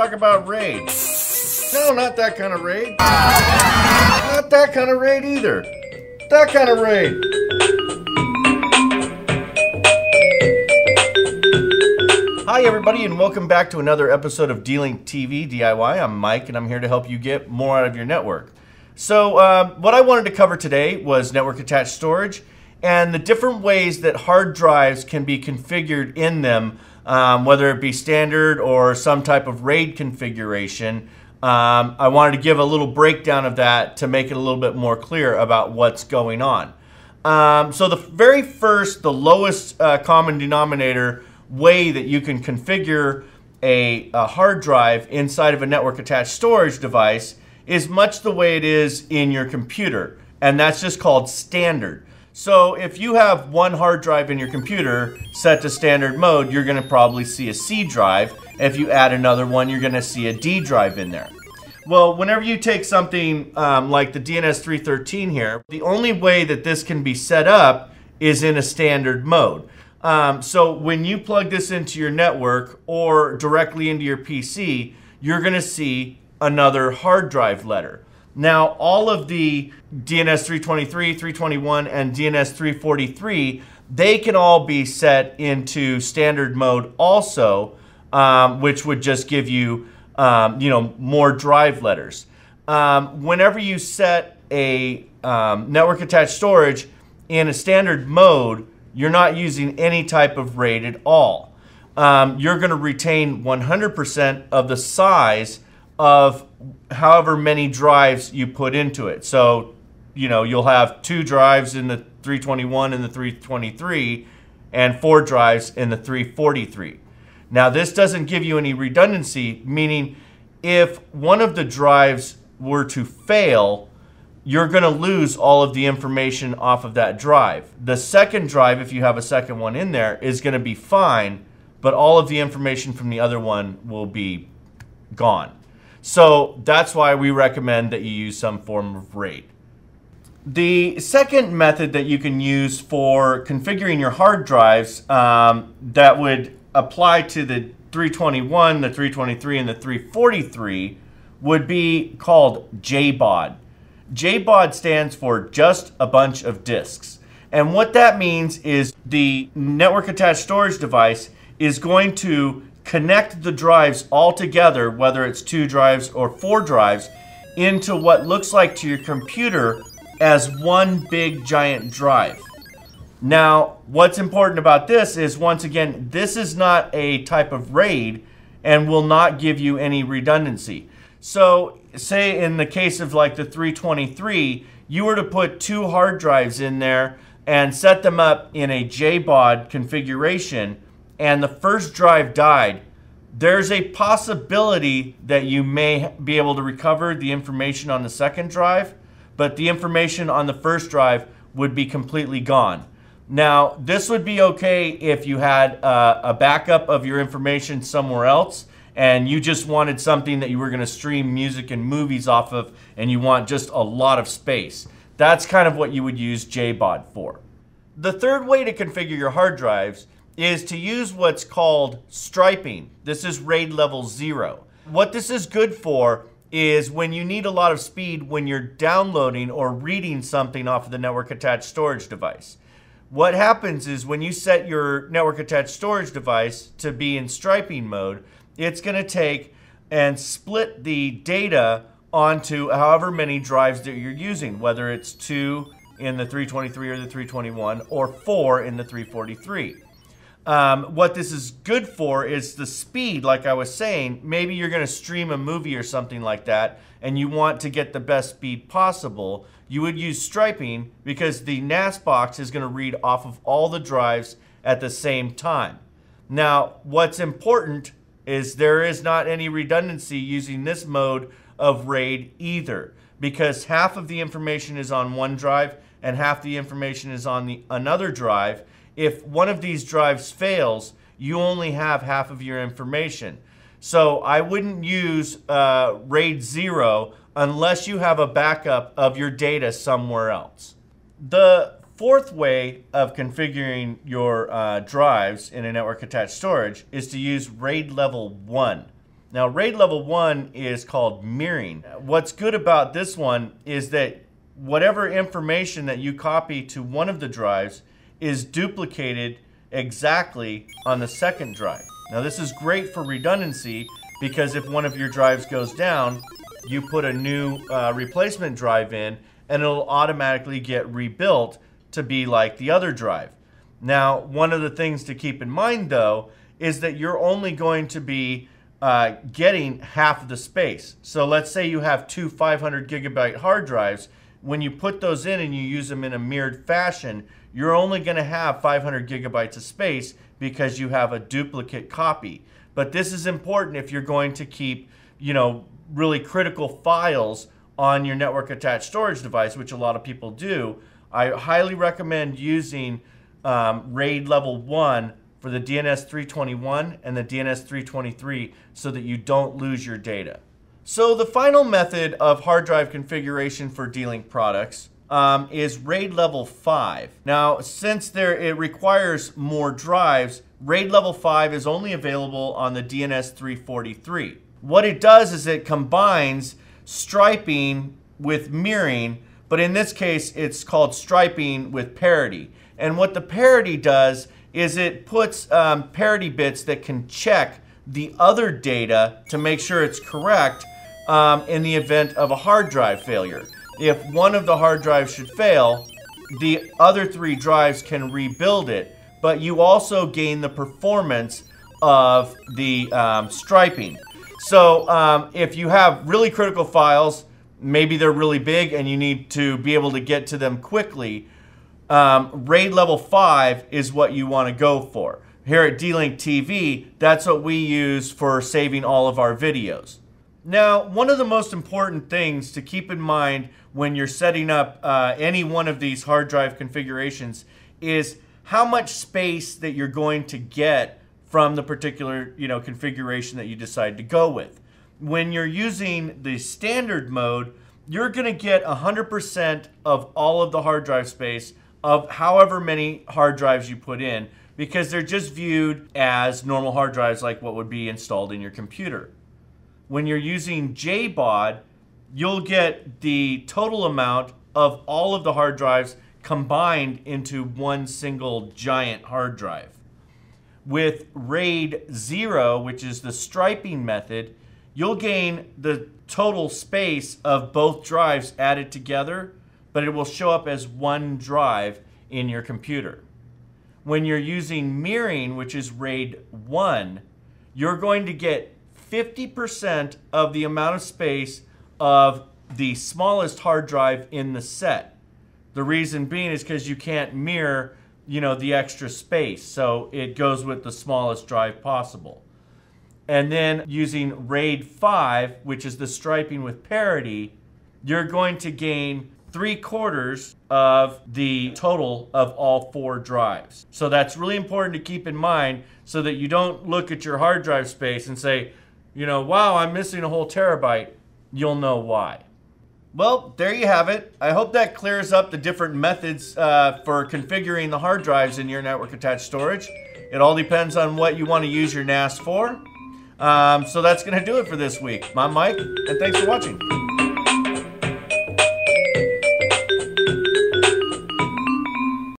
talk about RAID. No, not that kind of RAID. Not that kind of RAID either. That kind of RAID. Hi, everybody, and welcome back to another episode of D-Link TV DIY. I'm Mike, and I'm here to help you get more out of your network. So, um, what I wanted to cover today was network attached storage and the different ways that hard drives can be configured in them, um, whether it be standard or some type of RAID configuration. Um, I wanted to give a little breakdown of that to make it a little bit more clear about what's going on. Um, so, the very first, the lowest uh, common denominator way that you can configure a, a, hard drive inside of a network attached storage device is much the way it is in your computer, and that's just called standard. So if you have one hard drive in your computer set to standard mode, you're going to probably see a C drive. If you add another one, you're going to see a D drive in there. Well, whenever you take something um, like the DNS 313 here, the only way that this can be set up is in a standard mode. Um, so when you plug this into your network or directly into your PC, you're going to see another hard drive letter. Now, all of the DNS 323, 321, and DNS 343, they can all be set into standard mode also, um, which would just give you, um, you know, more drive letters. Um, whenever you set a um, network attached storage in a standard mode, you're not using any type of RAID at all. Um, you're going to retain 100% of the size of however many drives you put into it. So, you know, you'll have two drives in the 321 and the 323 and four drives in the 343. Now, this doesn't give you any redundancy, meaning if one of the drives were to fail, you're going to lose all of the information off of that drive. The second drive, if you have a second one in there, is going to be fine, but all of the information from the other one will be gone. So that's why we recommend that you use some form of RAID. The second method that you can use for configuring your hard drives um, that would apply to the 321, the 323, and the 343 would be called JBOD. JBOD stands for just a bunch of disks. And what that means is the network attached storage device is going to connect the drives all together, whether it's two drives or four drives, into what looks like to your computer as one big giant drive. Now, what's important about this is, once again, this is not a type of RAID and will not give you any redundancy. So, say in the case of like the 323, you were to put two hard drives in there and set them up in a JBOD configuration, and the first drive died, there's a possibility that you may be able to recover the information on the second drive, but the information on the first drive would be completely gone. Now, this would be okay if you had uh, a backup of your information somewhere else and you just wanted something that you were going to stream music and movies off of and you want just a lot of space. That's kind of what you would use JBOD for. The third way to configure your hard drives is to use what's called striping. This is RAID level zero. What this is good for is when you need a lot of speed when you're downloading or reading something off of the network attached storage device. What happens is when you set your network attached storage device to be in striping mode, it's going to take and split the data onto however many drives that you're using, whether it's two in the 323 or the 321 or four in the 343. Um, what this is good for is the speed, like I was saying. Maybe you're going to stream a movie or something like that, and you want to get the best speed possible. You would use striping because the NAS box is going to read off of all the drives at the same time. Now, what's important is there is not any redundancy using this mode of RAID either because half of the information is on one drive and half the information is on the another drive if one of these drives fails, you only have half of your information. So I wouldn't use uh, RAID 0 unless you have a backup of your data somewhere else. The fourth way of configuring your uh, drives in a network attached storage is to use RAID level 1. Now, RAID level one is called mirroring. What's good about this one is that whatever information that you copy to one of the drives is duplicated exactly on the second drive. Now, this is great for redundancy because if one of your drives goes down, you put a new uh, replacement drive in and it'll automatically get rebuilt to be like the other drive. Now, one of the things to keep in mind though is that you're only going to be uh, getting half of the space. So let's say you have two 500 gigabyte hard drives. When you put those in and you use them in a mirrored fashion, you're only going to have 500 gigabytes of space because you have a duplicate copy. But this is important if you're going to keep, you know, really critical files on your network attached storage device, which a lot of people do. I highly recommend using um, RAID level 1 for the DNS 321 and the DNS 323 so that you don't lose your data. So the final method of hard drive configuration for D-Link products um, is RAID level 5. Now, since there it requires more drives, RAID level 5 is only available on the DNS 343. What it does is it combines striping with mirroring, but in this case, it's called striping with parity. And what the parity does is it puts um, parity bits that can check the other data to make sure it's correct um, in the event of a hard drive failure. If one of the hard drives should fail, the other three drives can rebuild it, but you also gain the performance of the um, striping. So um, if you have really critical files, maybe they're really big and you need to be able to get to them quickly, um, RAID level 5 is what you want to go for. Here at D-Link TV, that's what we use for saving all of our videos. Now, one of the most important things to keep in mind when you're setting up uh, any one of these hard drive configurations is how much space that you're going to get from the particular you know configuration that you decide to go with. When you're using the standard mode, you're going to get 100% of all of the hard drive space of however many hard drives you put in because they're just viewed as normal hard drives like what would be installed in your computer. When you're using JBOD, you'll get the total amount of all of the hard drives combined into one single giant hard drive. With RAID 0, which is the striping method, you'll gain the total space of both drives added together but it will show up as one drive in your computer. When you're using mirroring, which is RAID 1, you're going to get 50% of the amount of space of the smallest hard drive in the set. The reason being is because you can't mirror, you know, the extra space. So it goes with the smallest drive possible. And then using RAID 5, which is the striping with parity, you're going to gain three quarters of the total of all four drives. So that's really important to keep in mind so that you don't look at your hard drive space and say, you know, wow, I'm missing a whole terabyte. You'll know why. Well, there you have it. I hope that clears up the different methods uh, for configuring the hard drives in your network attached storage. It all depends on what you want to use your NAS for. Um, so that's going to do it for this week. I'm Mike, and thanks for watching.